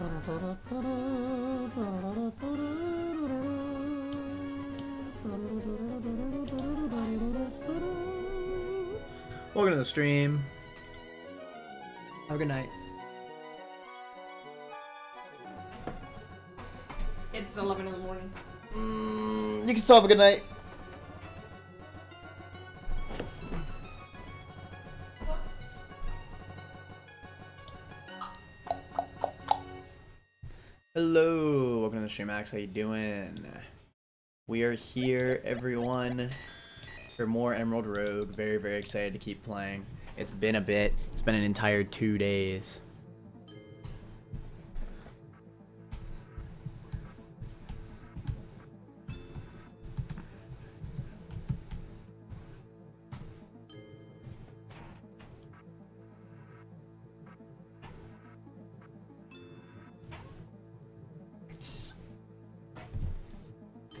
Welcome to the stream. Have a good night. It's 11 in the morning. Mm, you can still have a good night. Hello, welcome to the stream, Max. How you doing? We are here, everyone, for more Emerald Rogue. Very, very excited to keep playing. It's been a bit. It's been an entire two days.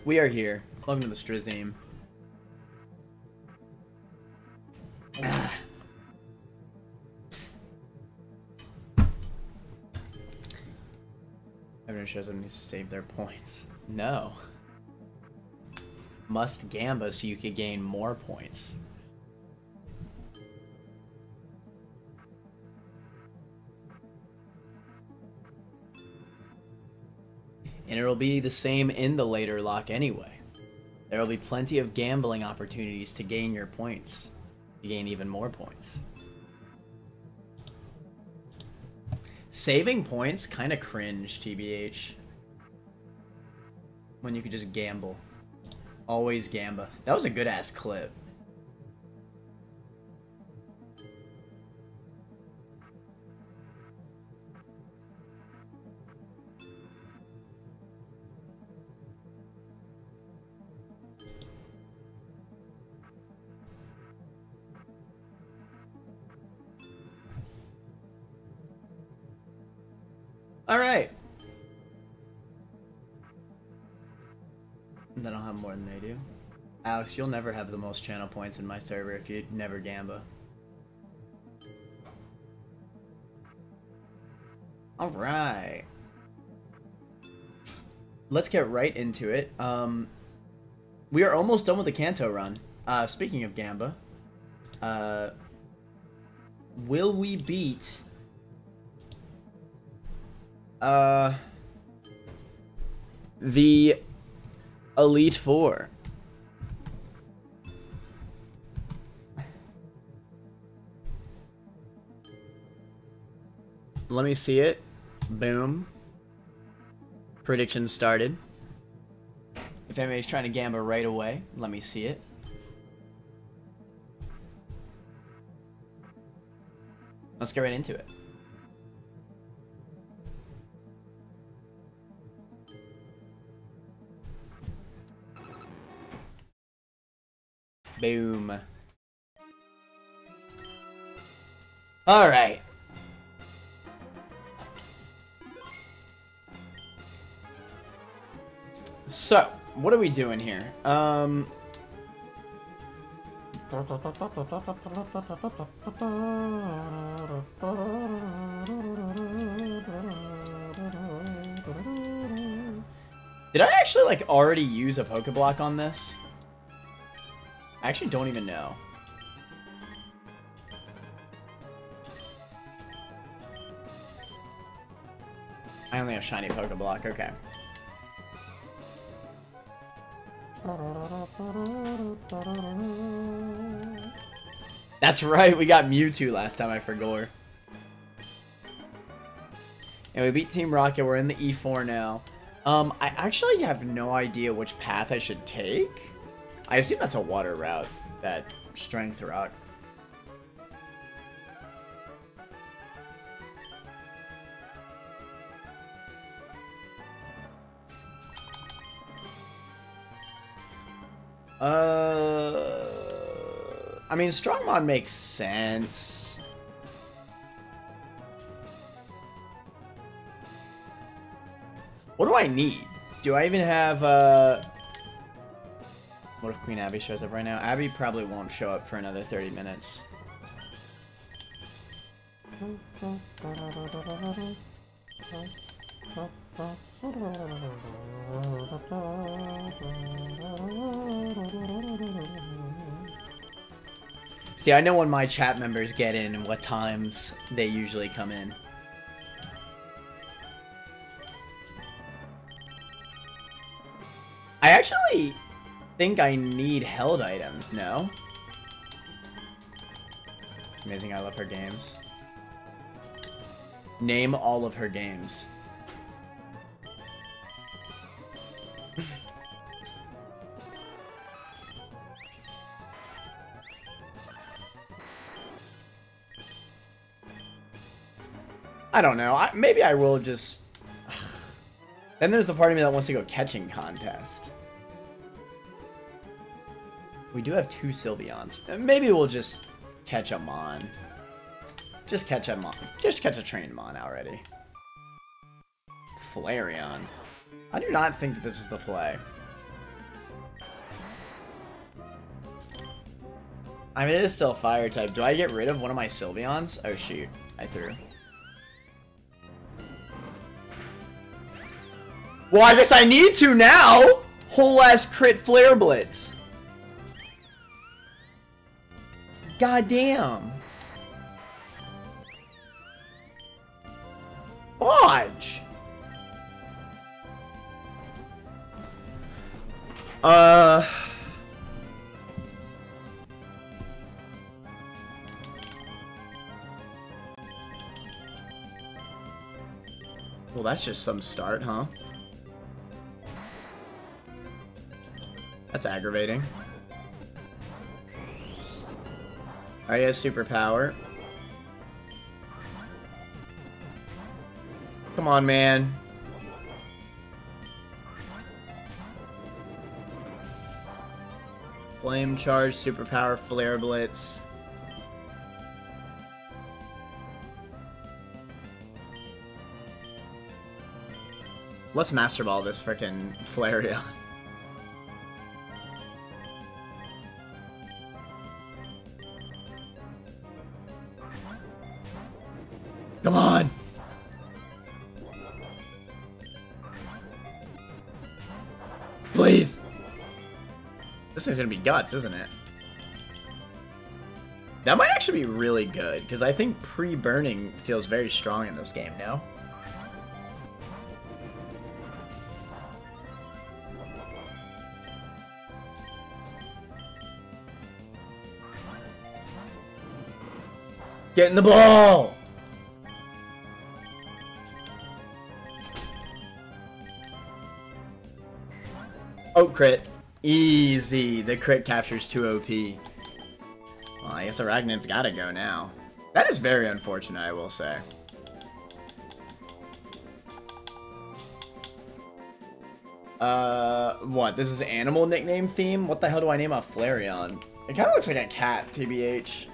We are here. Welcome to the Strizim. Ah. Everyone shows them to save their points. No. Must gamba so you could gain more points. And it'll be the same in the later lock anyway. There will be plenty of gambling opportunities to gain your points. To gain even more points. Saving points, kind of cringe, TBH. When you could just gamble. Always gamba. That was a good ass clip. All right. Then I'll have more than they do. Alex, you'll never have the most channel points in my server if you never gamba. All right. Let's get right into it. Um, we are almost done with the Kanto run. Uh, speaking of gamba, uh, will we beat uh, the Elite Four. Let me see it. Boom. Prediction started. If anybody's trying to gamble right away, let me see it. Let's get right into it. Boom. Alright. So, what are we doing here? Um... Did I actually, like, already use a Pokeblock on this? I actually don't even know. I only have shiny Pokeblock, okay. That's right, we got Mewtwo last time I forgot. And we beat Team Rocket, we're in the E4 now. Um, I actually have no idea which path I should take. I assume that's a water route, that strength route. Uh, I mean, strong mod makes sense. What do I need? Do I even have, uh... What if Queen Abby shows up right now? Abby probably won't show up for another 30 minutes. See, I know when my chat members get in and what times they usually come in. I actually think I need held items, no? Amazing, I love her games. Name all of her games. I don't know. I, maybe I will just... then there's a part of me that wants to go catching contest. We do have two Sylveons. Maybe we'll just catch a Mon. Just catch a Mon. Just catch a trained Mon already. Flareon. I do not think that this is the play. I mean, it is still fire type. Do I get rid of one of my Sylveons? Oh, shoot. I threw. Well, I guess I need to now! Whole ass crit Flare Blitz. God damn. Bodge. Uh... Well, that's just some start, huh? That's aggravating. Alright, he has superpower. Come on, man. Flame charge, superpower, flare blitz. Let's master ball this freaking Flareon. Please! This thing's gonna be guts, isn't it? That might actually be really good, because I think pre-burning feels very strong in this game, no? Get in the ball! Oh, crit. Easy. The crit captures 2 OP. Well, I guess Arachnid's gotta go now. That is very unfortunate, I will say. Uh, what? This is animal nickname theme? What the hell do I name a Flareon? It kind of looks like a cat, TBH.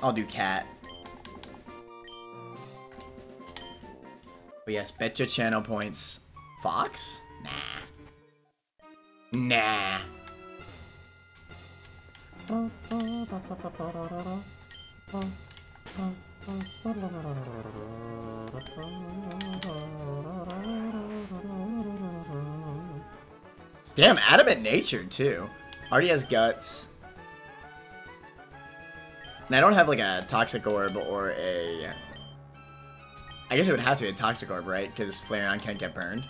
I'll do cat. But yes, bet your channel points. Fox? Nah. Nah. Damn, adamant nature too. Already has guts. And I don't have like a toxic orb or a I guess it would have to be a Toxic Orb, right? Because Flareon can't get burned.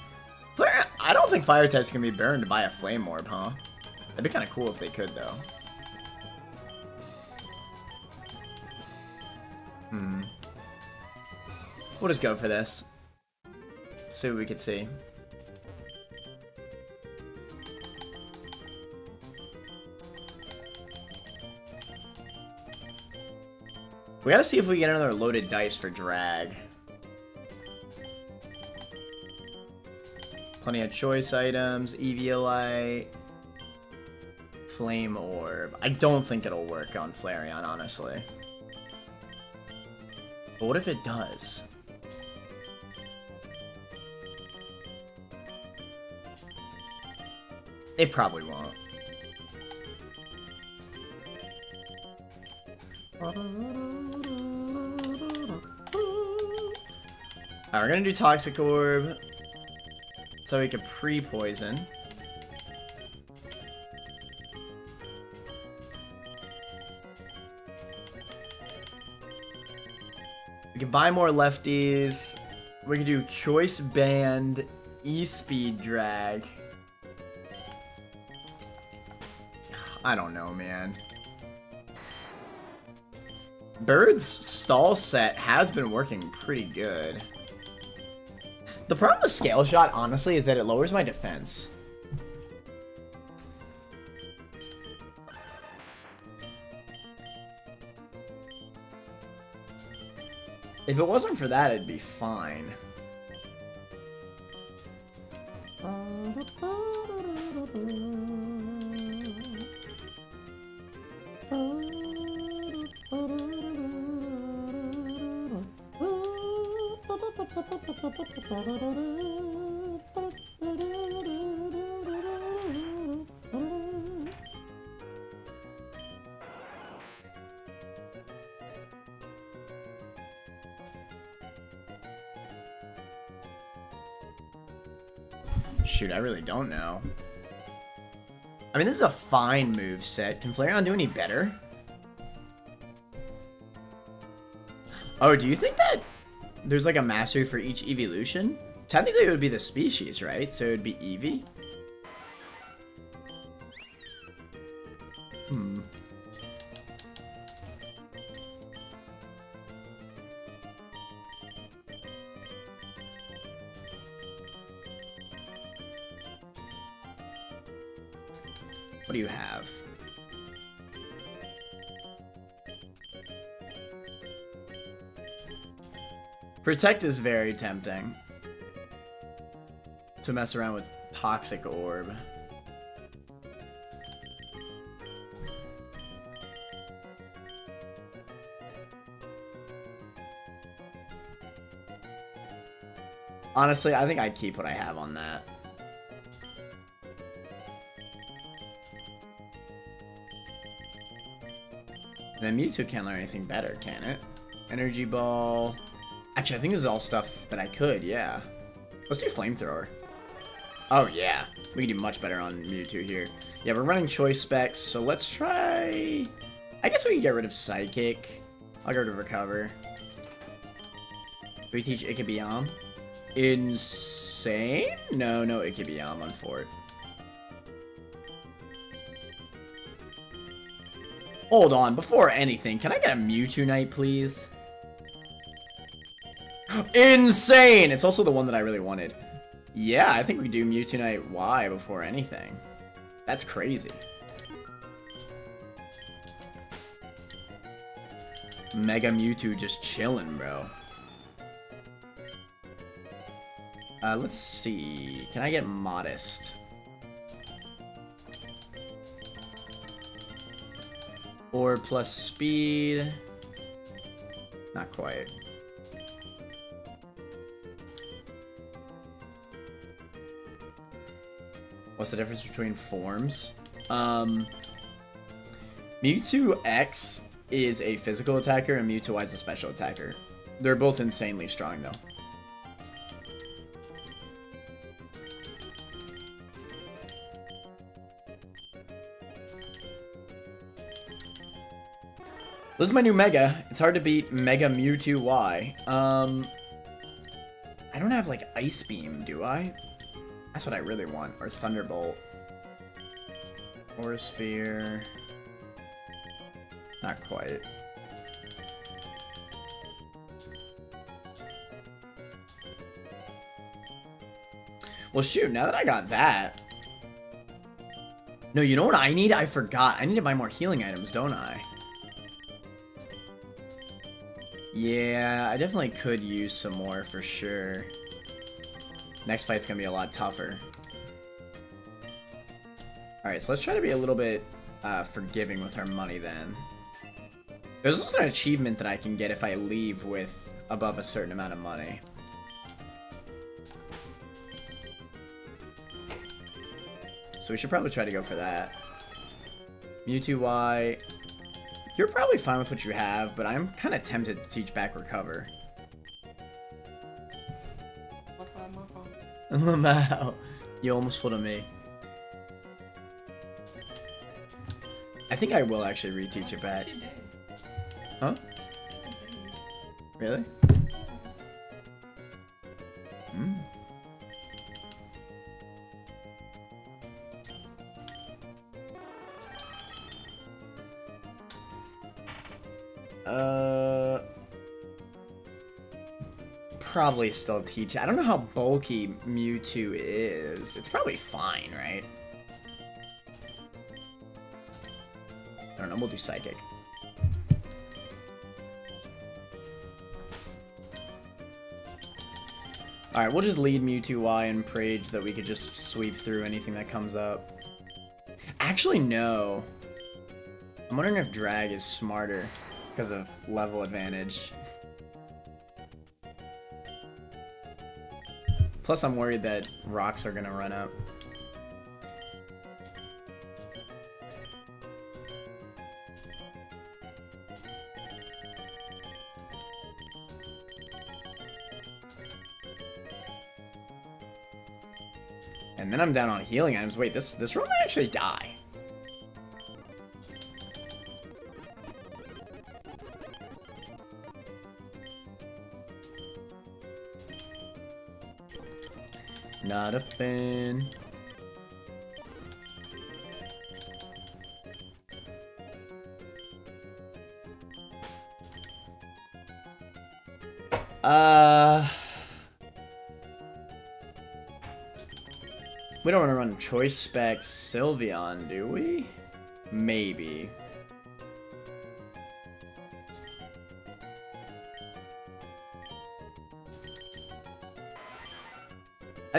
I don't think Fire types can be burned by a Flame Orb, huh? That'd be kind of cool if they could, though. Hmm. We'll just go for this. See what we could see. We gotta see if we get another loaded dice for drag. Plenty of choice items, Eviolite, Flame Orb. I don't think it'll work on Flareon, honestly. But what if it does? It probably won't. Alright, we're gonna do Toxic Orb. So we can pre-poison. We can buy more lefties. We can do Choice Band, E-Speed Drag. I don't know, man. Bird's stall set has been working pretty good. The problem with Scale Shot, honestly, is that it lowers my defense. If it wasn't for that, it'd be fine. Shoot, I really don't know. I mean, this is a fine move set. Can Flareon do any better? Oh, do you think that there's like a mastery for each evolution? Technically, it would be the species, right? So it would be Eevee. What do you have? Protect is very tempting. To mess around with Toxic Orb. Honestly, I think I'd keep what I have on that. And then Mewtwo can't learn anything better, can it? Energy Ball. Actually, I think this is all stuff that I could, yeah. Let's do Flamethrower. Oh, yeah. We can do much better on Mewtwo here. Yeah, we're running choice specs, so let's try... I guess we can get rid of Psychic. I'll rid of Recover. We teach Ikebiyam? Insane? No, no Ikebiyam on Fort. Hold on, before anything, can I get a Mewtwonite, please? Insane! It's also the one that I really wanted. Yeah, I think we do Mewtwonite Y before anything. That's crazy. Mega Mewtwo just chilling, bro. Uh, let's see. Can I get Modest? Or plus speed. Not quite. What's the difference between forms? Um, Mewtwo X is a physical attacker and Mewtwo Y is a special attacker. They're both insanely strong though. This is my new Mega. It's hard to beat Mega Mewtwo Y. Um, I don't have like Ice Beam, do I? That's what I really want. Or Thunderbolt. Aura Sphere. Not quite. Well, shoot, now that I got that... No, you know what I need? I forgot. I need to buy more healing items, don't I? Yeah, I definitely could use some more for sure. Next fight's gonna be a lot tougher. Alright, so let's try to be a little bit uh, forgiving with our money then. There's also an achievement that I can get if I leave with above a certain amount of money. So we should probably try to go for that. Mewtwo Y. You're probably fine with what you have, but I'm kind of tempted to teach back recover. Lamau. You almost pulled a me. I think I will actually reteach it back. Huh? Really? Uh, probably still teach. I don't know how bulky Mewtwo is. It's probably fine, right? I don't know. We'll do Psychic. Alright, we'll just lead Mewtwo Y and Prage that we could just sweep through anything that comes up. Actually, no. I'm wondering if Drag is smarter because of level advantage. Plus, I'm worried that rocks are gonna run up. And then I'm down on healing items. Wait, this this room might actually die. Not a fan. Uh... We don't want to run Choice Spec Sylveon, do we? Maybe.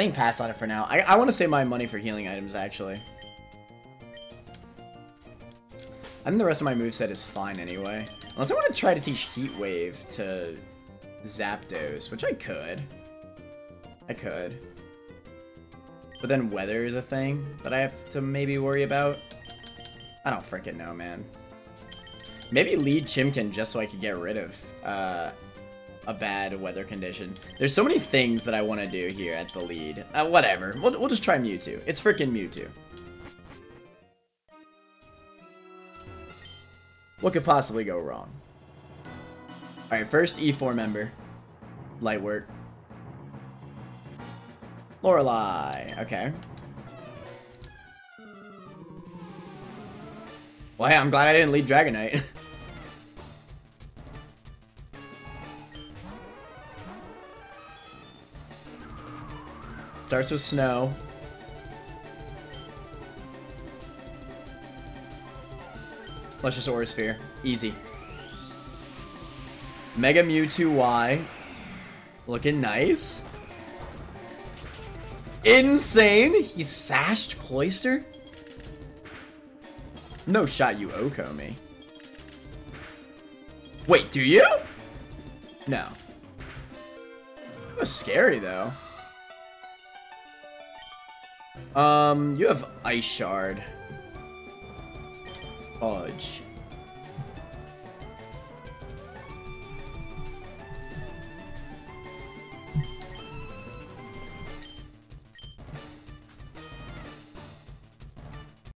I think pass on it for now. I, I want to save my money for healing items, actually. I think the rest of my moveset is fine anyway. Unless I want to try to teach Heat Wave to Zapdos, which I could. I could. But then weather is a thing that I have to maybe worry about. I don't freaking know, man. Maybe lead Chimkin just so I could get rid of uh, a bad weather condition. There's so many things that I want to do here at the lead. Uh, whatever. We'll, we'll just try Mewtwo. It's freaking Mewtwo. What could possibly go wrong? Alright, first E4 member. Light work. Lorelei. Okay. Well, hey, I'm glad I didn't lead Dragonite. Starts with snow. Let's just Aura Sphere. Easy. Mega Mewtwo Y. Looking nice. Insane! He sashed Cloyster? No shot you OHKO me. Wait, do you? No. That was scary though. Um, you have Ice Shard. Fudge.